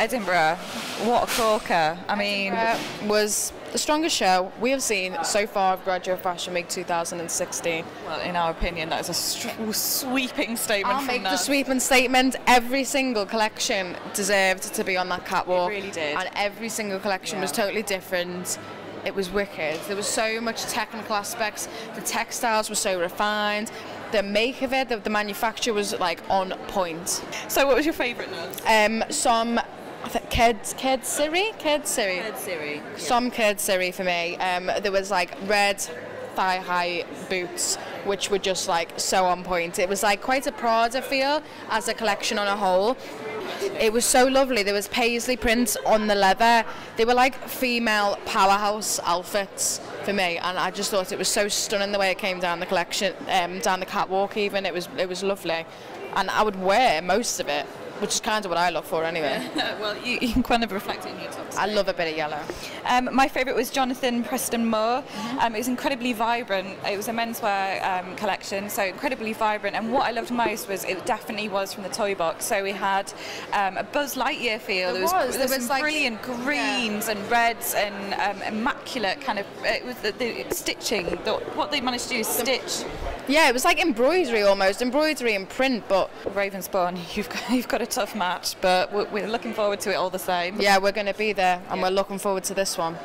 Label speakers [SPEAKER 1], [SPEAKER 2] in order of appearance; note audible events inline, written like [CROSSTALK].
[SPEAKER 1] Edinburgh. What a corker. I mean,
[SPEAKER 2] was the strongest show we have seen so far of Graduate Fashion Week 2016.
[SPEAKER 1] well, in our opinion, that is a sweeping statement
[SPEAKER 2] I'll
[SPEAKER 1] from
[SPEAKER 2] make the sweeping statement. Every single collection deserved to be on that catwalk.
[SPEAKER 1] It really did.
[SPEAKER 2] And every single collection was totally different. It was wicked. There was so much technical aspects. The textiles were so refined. The make of it, the, the manufacture was like on point.
[SPEAKER 1] So, what was your favourite?
[SPEAKER 2] Um, some, I think, Kid, Kid Siri? Kid Siri.
[SPEAKER 1] Siri.
[SPEAKER 2] Some Kid Siri for me. Um, there was like red thigh high boots, which were just like so on point. It was like quite a Prada feel as a collection on a whole. It was so lovely. There was paisley prints on the leather. They were like female powerhouse outfits for me, and I just thought it was so stunning the way it came down the collection, um, down the catwalk. Even it was it was lovely, and I would wear most of it, which is kind of what I look for anyway. [LAUGHS]
[SPEAKER 1] well, you, you can kind of reflect it in your top.
[SPEAKER 2] I love a bit of yellow.
[SPEAKER 1] Um, my favourite was Jonathan Preston Moore. Um, it was incredibly vibrant. It was a menswear um, collection, so incredibly vibrant. And what I loved most was it definitely was from the toy box. So we had um, a Buzz Lightyear feel.
[SPEAKER 2] There
[SPEAKER 1] was,
[SPEAKER 2] was.
[SPEAKER 1] there was some
[SPEAKER 2] like-
[SPEAKER 1] brilliant greens and reds and um, immaculate kind of. It was the, the stitching. The, what they managed to do is stitch.
[SPEAKER 2] Yeah, it was like embroidery almost, embroidery and print, but
[SPEAKER 1] Ravensbourne, [LAUGHS] you've got, you've got a tough match, but we're, looking forward to it all the same.
[SPEAKER 2] yeah, we're going to be there and we're looking forward to this one.